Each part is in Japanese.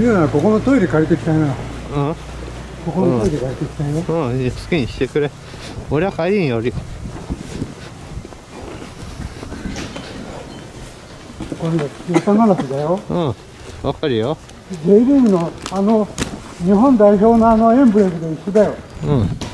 言うならここのトイレ借りてきたいな。うん。ここのトイレ借りてきたいよ、うん。好きにしてくれ。俺は帰りによりこれヨタガラスだよ。うん。わかるよ。J リーグのあの日本代表のあのエンブレムと一緒だよ。うん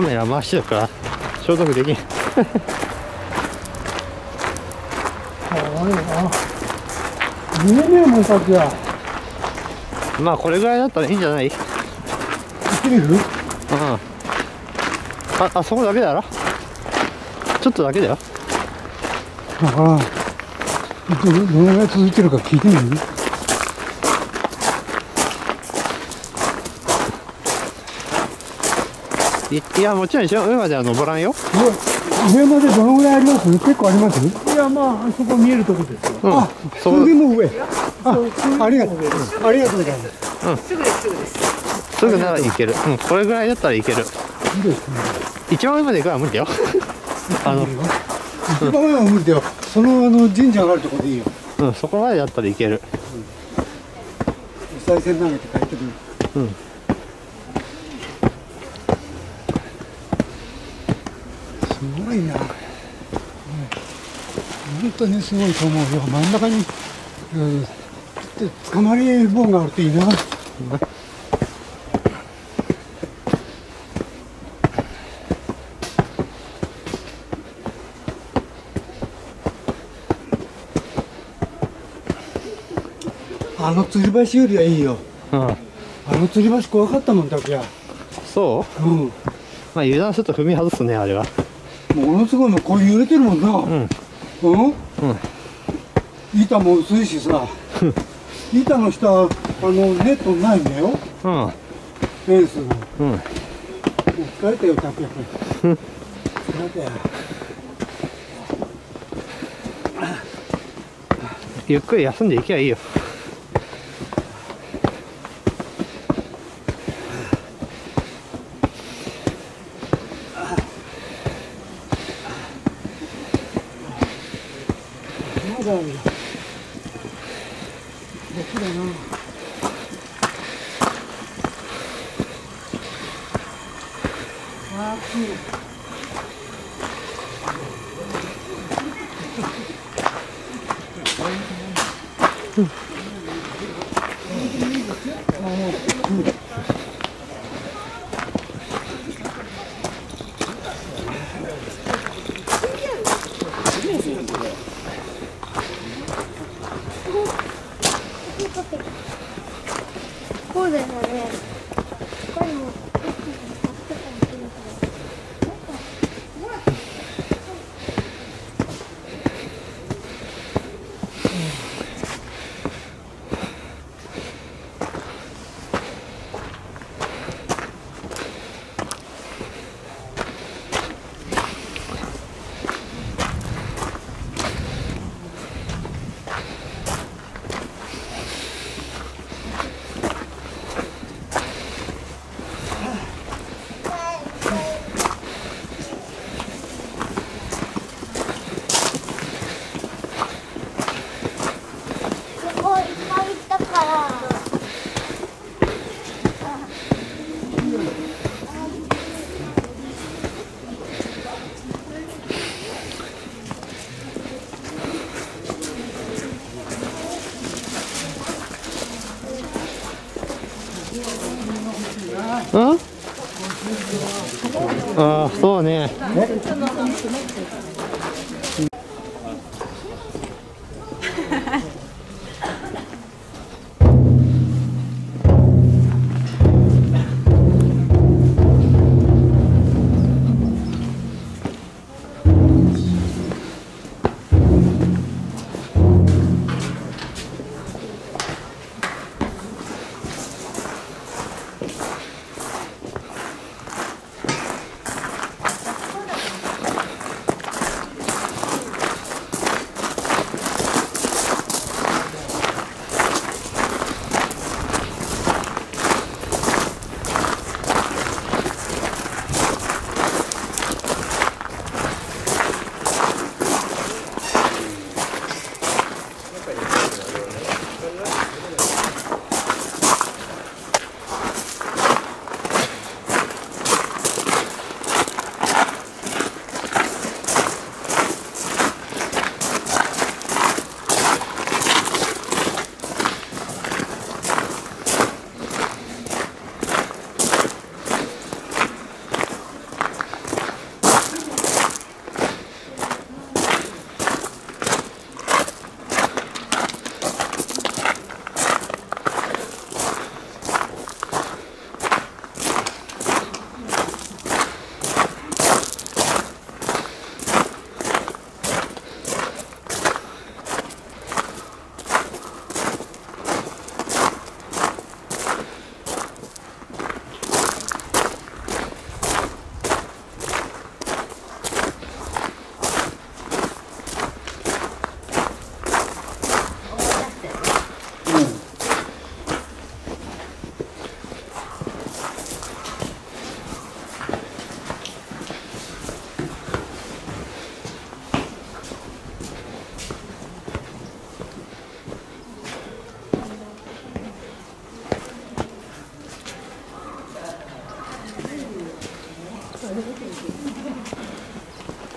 カメラ回してるから消毒できん。まあこれぐらいだったらいいんじゃない？うん1リフああそこだけだろ？ちょっとだけだよ。だかどのぐらい続いてるか聞いてみる？いいやもちろん一緒上までは登らんよ。上上までどのぐらいあります？結構あります？いやまああそこ見えるとこですよ。うん。あそれでも上。あありがとう。ありがとうございます。すぐですすぐです。すぐならいけるうんこれぐらいだったらいける。いいですね。一番上まで行くのは無理だよ。あの一番上は無理だよ。そのあの神社があるところでいいよ。うんそこまでだったらいける。お賽銭投げて帰ってくる。うんごいな、ね本当にすごいと思うよ。真ん中に、うん、で捕まり棒があるといいな。あの吊り橋よりはいいよ。うん。あの吊り橋怖かったもんだけやそう？うん。まあ油断すると踏み外すねあれはものすごいもんこれ揺れてるもんな。うん。うん、板も薄いしさ。板の下あのネットないんだよ。うん。フェンスがもうん。う疲れたよ拓也君。疲れたよ。ゆっくり休んでいけばいいよまだあるよ僕だなあーこね。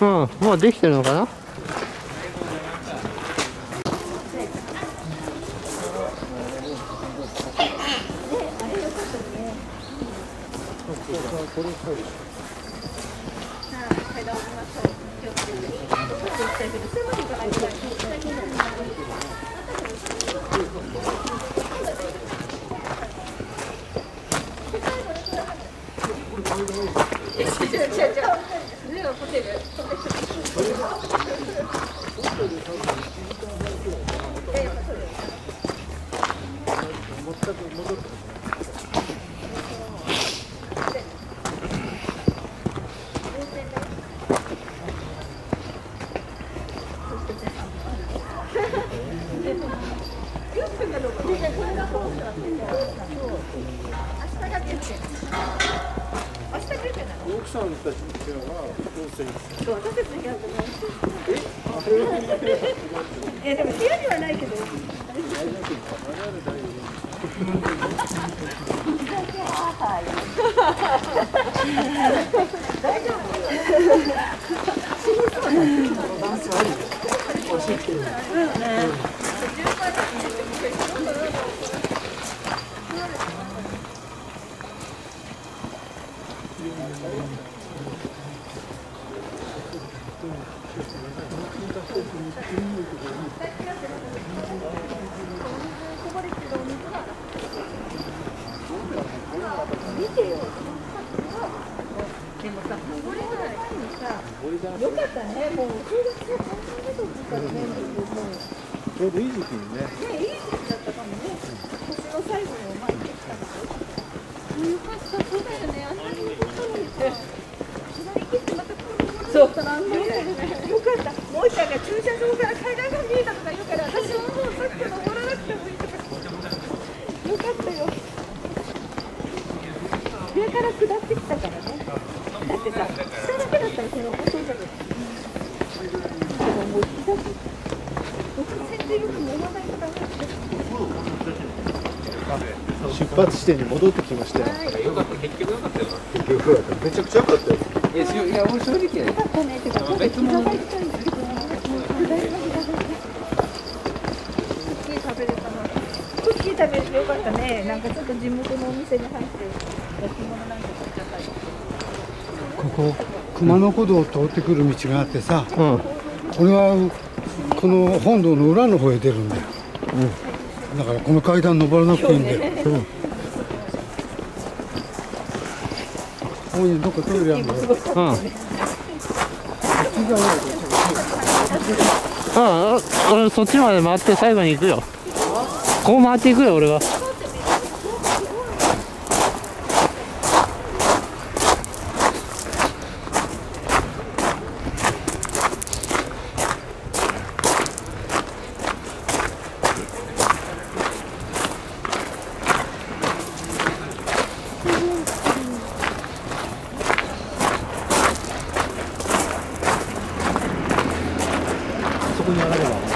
うん。もうできてるのかな？Mudou. いい撮っていいだってようんもうできてるのかなちょうどいい時期にね。そう。よかった。もう一回が駐車場から階段が見えたとか言うから、私ももうさっき登らなくてもいいとか。よかったよ。上から下ってきたからね。だってさ、下だけだったらそのことじゃない。でももう膝と。独占でよく乗らないとダメだって。出発地点に戻ってきましたよ。よかった、結局よかったよな。結局よかっためちゃくちゃ良かったよ。いや、しいや、俺正直ね、よかったね。食べれたな。クッキー食べれてよかったね。なんかちょっと地元のお店に入って、焼き物なんか買っちゃったり。ここ熊野古道を通ってくる道があってさうんこれはこの本堂の裏の方へ出るんだよ、だからこの階段登らなくていいんだよ、こういうどっかトイレあるんだようん。ああ俺そっちまで回って最後に行くよ。こう回っていくよ俺は。こに上がれば。